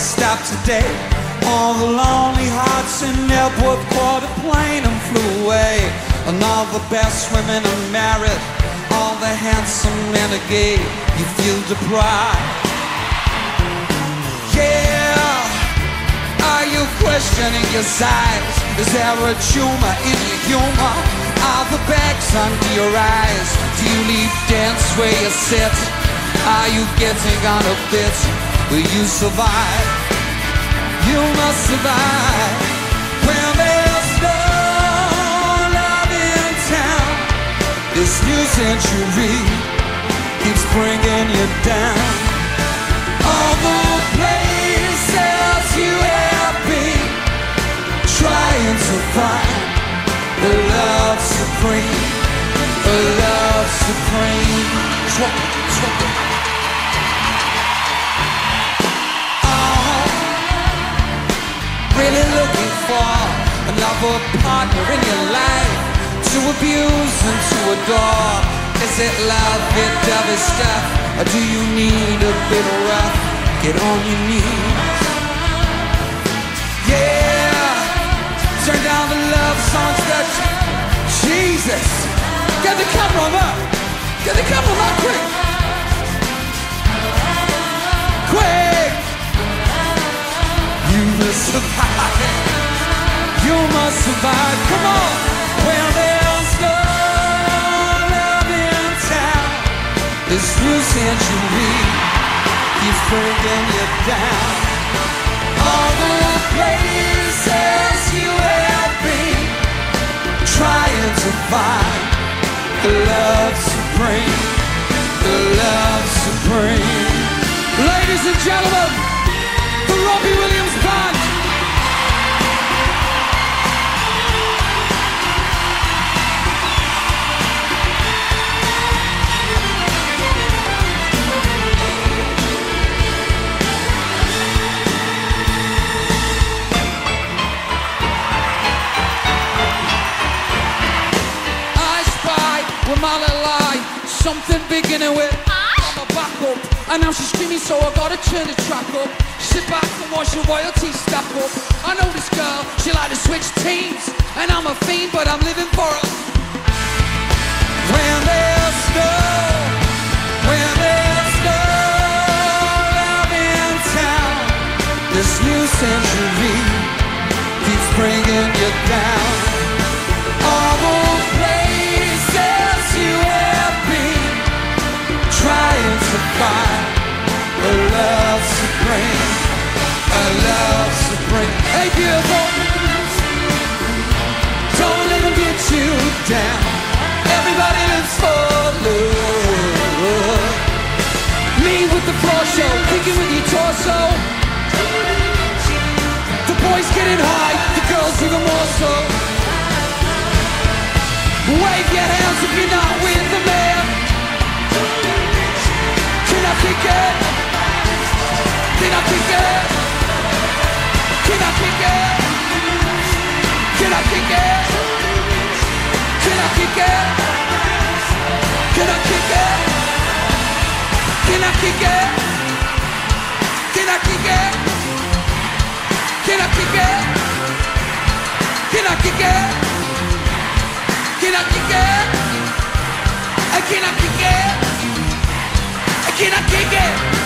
stop today. All the lonely hearts in Epworth caught a plane and flew away. And all the best women are married, all the handsome men are gay. You feel deprived. Yeah, are you questioning your size? Is there a tumor in your humor? Are the bags under your eyes? Do you leave dance where you sit? Are you getting on a bit? Will you survive? You must survive when there's no love in town. This new century keeps bringing you down. All the places you have been trying to find the love supreme, the love supreme. Swap, swap. Another partner in your life to abuse and to adore? Is it love, it dovey stuff, or do you need a bit of rough? Get on your knees. Yeah, turn down the love songs that Jesus. Get the camera up. Survive. Come on. When there's no love in town, this new century keeps bringing you down. All the places you have been trying to find the love supreme, the love supreme. Ladies and gentlemen, the Robbie Williams Band. Something beginning with I'm a back up. And now she's screaming so I gotta turn the track up. Sit back and watch your royalties stack up. I know this girl she like to switch teams. And I'm a fiend but I'm living for her. When there's no when there's no love in town this new century keeps bringing you down beautiful, don't let get you down. Everybody lives for love. Me with the floor show, kicking with your torso. The boys getting high, the girls even more so. Wave your hands if you're not with the I kick it? Can I kick it? Can I kick it? Can I kick it?